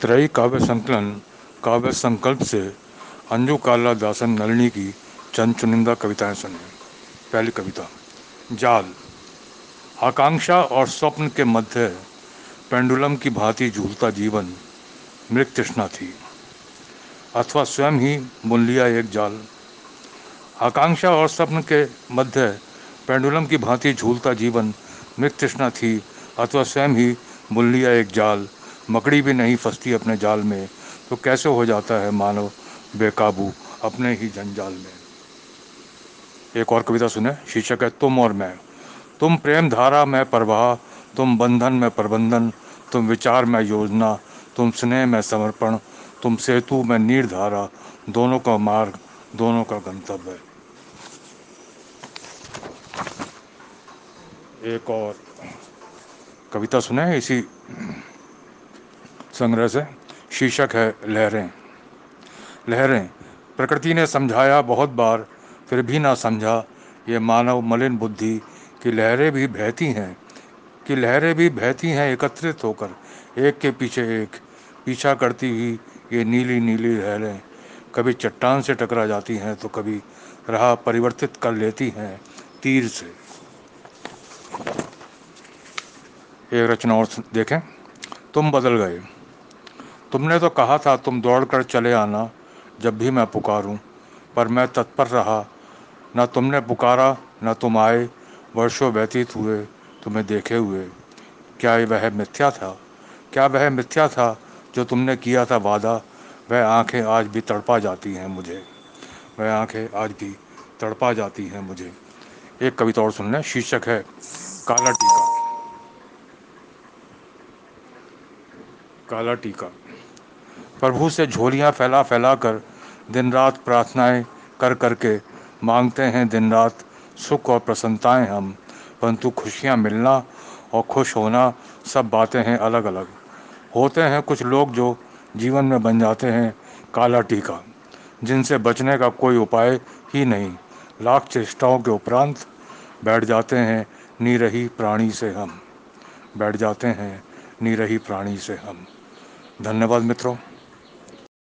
त्रयी काव्य संकलन काव्य संकल्प से अंजू काला दासन नलिनी की चंद चुनिंदा कविताएँ सुने पहली कविता, जाल। आकांक्षा और स्वप्न के मध्य पेंडुलम की भांति झूलता जीवन मृत तृष्णा थी। अथवा स्वयं ही बुन लिया एक जाल। आकांक्षा और स्वप्न के मध्य पेंडुलम की भांति झूलता जीवन मृत तृष्णा थी। अथवा स्वयं ही बुन लिया एक जाल। मकड़ी भी नहीं फंसती अपने जाल में तो कैसे हो जाता है मानव बेकाबू अपने ही जंजाल में? एक और कविता सुने, शीर्षक है, तुम और मैं। तुम प्रेम धारा में प्रवाह, तुम बंधन में प्रबंधन, तुम विचार में योजना, तुम स्नेह में समर्पण, तुम सेतु में नीर धारा दोनों का मार्ग, दोनों का गंतव्य है। एक और कविता सुने, इसी संग्रह से शीर्षक है लहरें। लहरें। प्रकृति ने समझाया बहुत बार, फिर भी ना समझा। ये मानव मलिन बुद्धि की लहरें भी बहती हैं, कि लहरें भी बहती हैं एकत्रित होकर, एक के पीछे एक। पीछा करती हुई ये नीली नीली लहरें कभी चट्टान से टकरा जाती हैं तो कभी राह परिवर्तित कर लेती हैं तीर से। एक रचना और देखें। तुम बदल गए। तुमने तो कहा था तुम दौड़कर चले आना, जब भी मैं पुकारूं, पर मैं तत्पर रहा। न तुमने पुकारा, न तुम आए, वर्षों व्यतीत हुए, तुम्हें देखे हुए। क्या वह मिथ्या था? क्या वह मिथ्या था जो तुमने किया था वादा? वह आँखें आज भी तड़पा जाती हैं मुझे। वह आँखें आज भी तड़पा जाती हैं मुझे। एक कविता और सुन लें शीर्षक है, काला टीका। काला टीका। प्रभु से झोलियाँ फैला फैला कर दिन रात प्रार्थनाएँ कर कर के मांगते हैं दिन रात सुख और प्रसन्नताएँ हम। परंतु खुशियाँ मिलना और खुश होना सब बातें हैं अलग अलग होते हैं कुछ लोग जो जीवन में बन जाते हैं काला टीका, जिनसे बचने का कोई उपाय ही नहीं। लाख चेष्टाओं के उपरांत बैठ जाते हैं नीरही प्राणी से हम। बैठ जाते हैं नीरही प्राणी से हम। धन्यवाद मित्रों।